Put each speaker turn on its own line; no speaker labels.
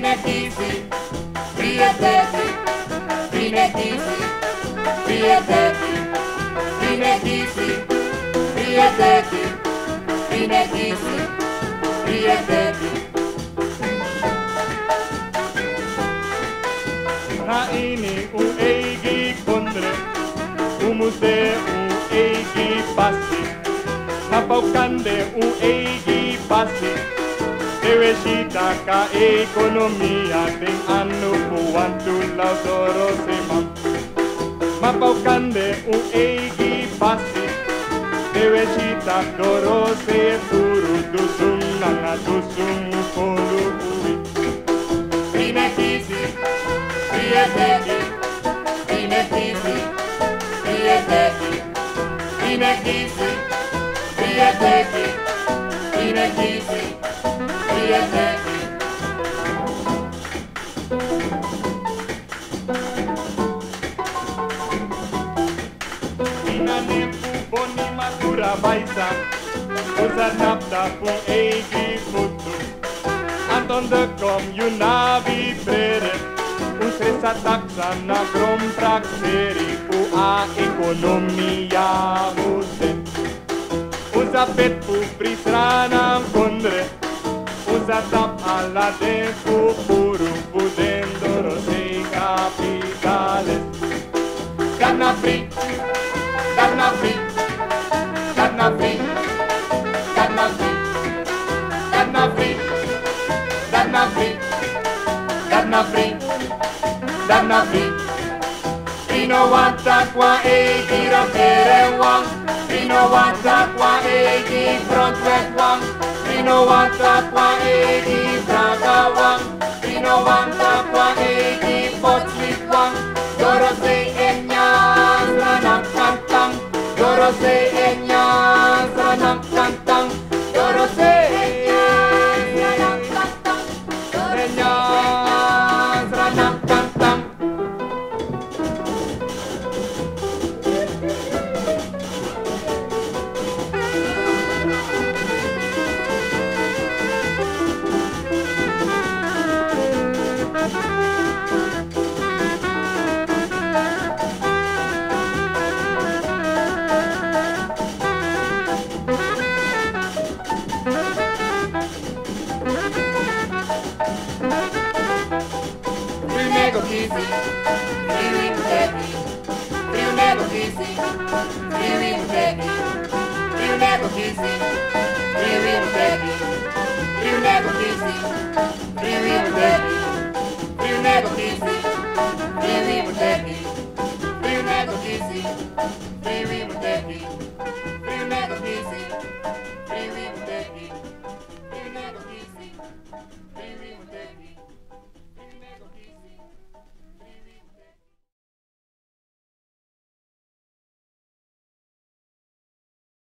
Bine dizi, prieteni, bine dizi,
prieteni, bine dizi, prieteni, bine dizi, prieteni. Raini u eigi kondre, u eigi pasi, na balcande u eigi pasi, eu ka ekonomia ting anu kuantu lautoro simam. Mapaucande u eigi pasi, Deweshita doro se puru dusung nanga dusung polu ui.
Rinekisi, Riedeki, Rinekisi, Riedeki, Rinekisi, Riedeki,
Inanepu boni matura baisa Usa napta Anton na grom U a economia use Usa pet pu prisranam kondre tap de pu puru Pudendoro sei capitales. Gana gana free, gana free. Pino wanta kwa egi rapere wang, Pino wanta kwa egi frontweg wang, Pino wanta kwa egi braga wang, Pino wanta kwa egi potswit wang, Doro se enya ranang kantang, Doro se enya ranang kantang,
Nego